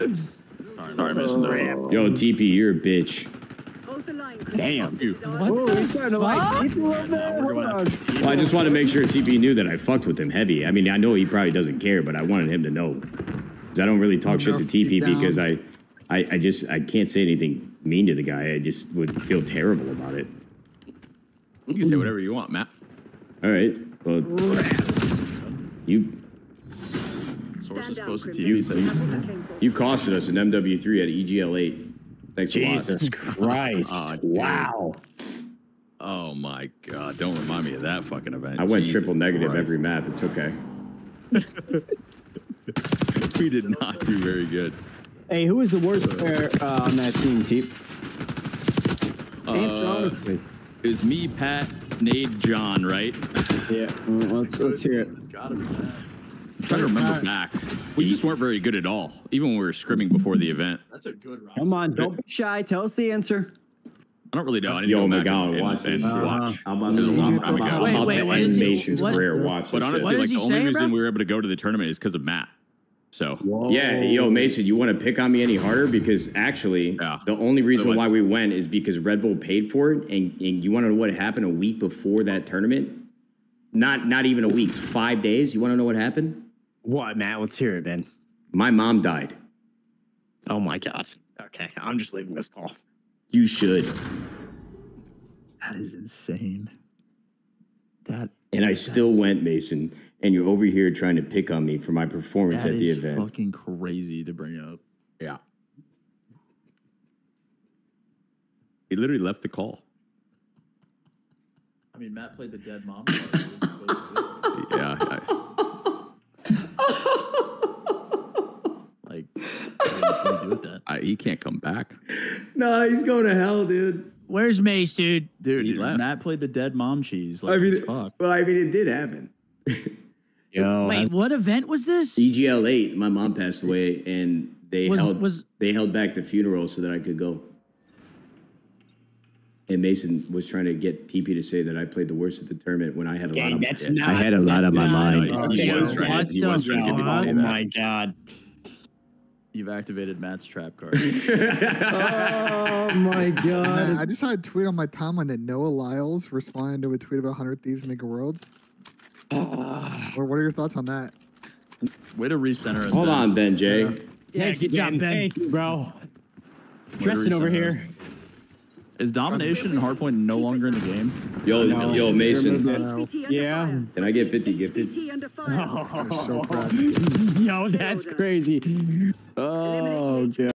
Sorry, Mason. Yo, TP, you're a bitch. Damn. Oh, he's starting to like people up there. Hold on. Well, I just want to make sure TP knew that I fucked with him heavy. I mean, I know he probably doesn't care, but I wanted him to know. Because I don't really talk shit to Enough, TP because I, I, I just, I can't say anything mean to the guy. I just would feel terrible about it. You can say whatever you want, Matt. All right. Well, you Source is close to You- TV. So you, you costed us an MW3 at EGL 8. Thanks a lot. Jesus Christ. Dude. wow. oh my god! Don't remind me of that fucking event. I went Jesus triple negative Christ. every map. It's okay. We did not do very good. Hey, who was the worst player uh, on that team, Teep? Answer Uh, honestly. It was me, Pat, Nate, John, right? Yeah, mm, let's let's hear it. I'm trying to remember back. We just weren't very good at all, even when we were scrimming before the event. That's a good round. Come on, don't be shy. Tell us the answer. I don't really know. I need Yo, to go back McGowan, and, watch and, this and shit. watch. Uh-huh. I'm on the was long time I'm ago. about Wait, to wait, what end is he- Mason's what- career. Watch But honestly, like the only reason bro? we were able to go to the tournament is because of Matt. So Yeah, yo, Mason, you want to pick on me any harder? Because actually, Yeah. the only reason why we went is because Red Bull paid for it, and, and you want to know what happened a week before that tournament? Not not even a week, five days. You want to know what happened? What, Matt? Let's hear it, man. My mom died. Oh my God. Okay, I'm just leaving this call. You should. That is insane. That And I still went, Mason. And you're over here trying to pick on me for my performance that at the is event. fucking crazy to bring up. yeah, he literally left the call. I mean, Matt played the dead mom. part. He wasn't supposed to do it. Yeah, Like, what do with that? I, I, he can't come back. No, he's going to hell, dude. Where's Mace, dude? Dude, He left. Matt played the dead mom cheese. Like, I mean, as fuck. well, I mean, it did happen. Yo, Wait, what event was this? EGL eight. My mom passed away, and they Was- held was- they held back the funeral so that I could go. And Mason was trying to get TP to say that I played the worst at the tournament when I had a lot Gang, of that's I not. had a lot that's on my not- mind. He was trying he was trying to get me oh to Oh my God. You've activated Matt's trap card. Oh my Man, God. I just had a tweet on my timeline that Noah Lyles responded to a tweet about 100 Thieves Make a Worlds. Ah. What, what are your thoughts on that? Way to recenter us. Hold Ben. on, Ben J. Yeah. Yeah, Thank good job, Ben. Thank bro. Way to Tristan over here. us. Is domination and hardpoint no longer in the game? Yo, No. yo, Mason. Yeah. Can I get 50 gifted? I'm so proud. Yo, that's crazy. Oh, God.